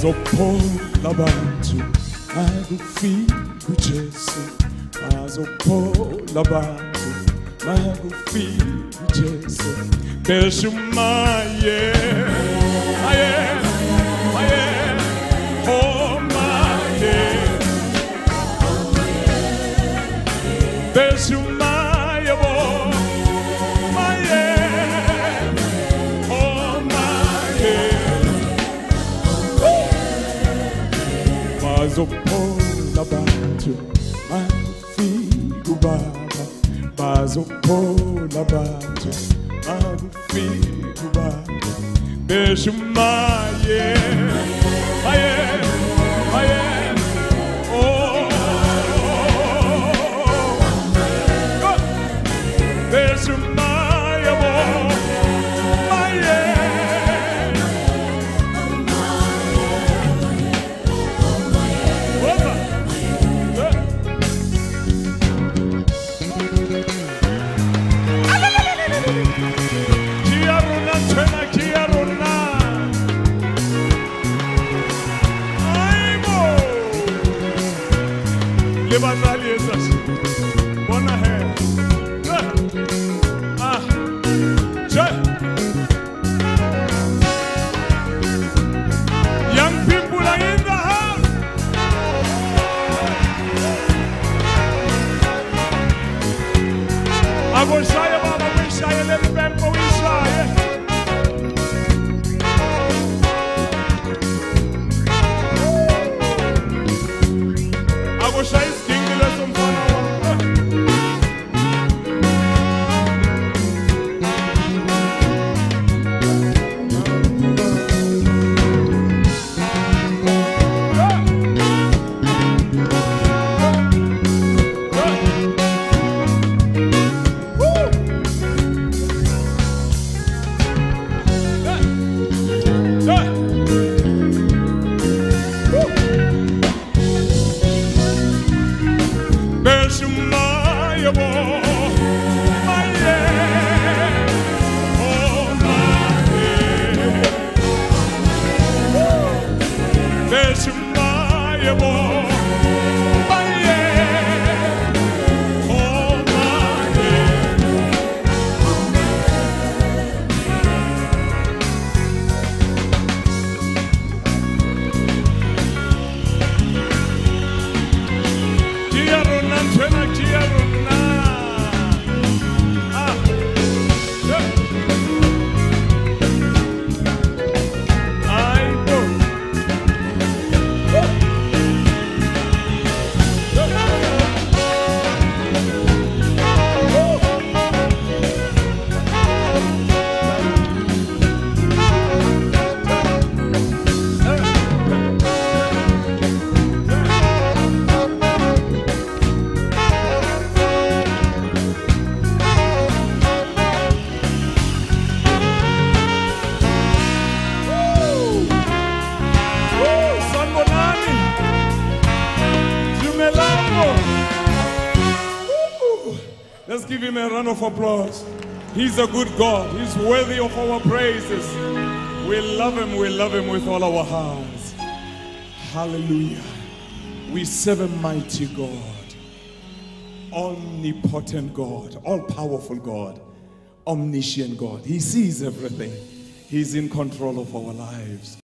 Mas o povo da bate, ai do filho Jesus. Mas o povo da ai do filho Jesus. Deixa o maia. Bazophola abantu makufika ubaba oh, bazophola abantu makufika ubaba oh, beshumaye maye maye Leva. Give him a round of applause. He's a good God. He's worthy of our praises. We love him. We love him with all our hearts. Hallelujah. We serve a mighty God, omnipotent God, all powerful God, omniscient God. He sees everything. He's in control of our lives.